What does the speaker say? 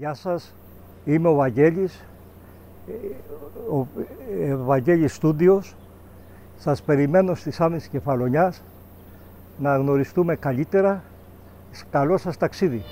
Γεια σας, είμαι ο Βαγγέλης, ο ε, Βαγγέλης Στούντιος. Σας περιμένω στις άμεσες Κεφαλονιάς να γνωριστούμε καλύτερα. Καλό σας ταξίδι.